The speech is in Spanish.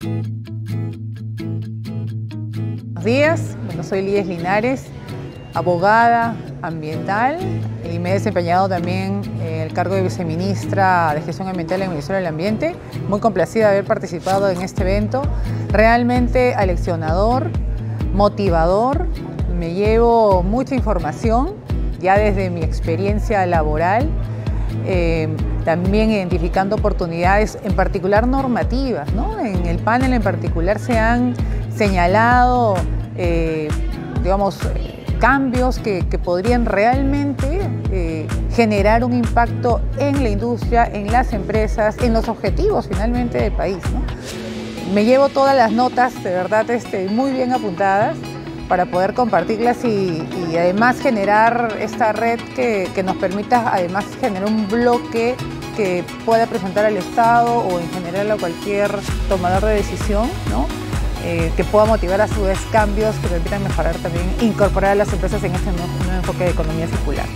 Buenos días, bueno, soy Lides Linares, abogada ambiental y me he desempeñado también el cargo de viceministra de Gestión Ambiental en el Ministerio del Ambiente. Muy complacida de haber participado en este evento, realmente aleccionador, motivador, me llevo mucha información ya desde mi experiencia laboral, eh, también identificando oportunidades, en particular normativas. ¿no? En el panel en particular se han señalado, eh, digamos, cambios que, podrían realmente eh, generar un impacto en la industria, en las empresas, en los objetivos finalmente del país. Me llevo todas las notas, de verdad, este, muy bien apuntadas para poder compartirlas y, además generar esta red que, que, nos permita además generar un bloque que pueda presentar al Estado o en general a cualquier tomador de decisión. Eh, que pueda motivar a su vez cambios que permitan mejorar también, incorporar a las empresas en este nuevo enfoque de economía circular.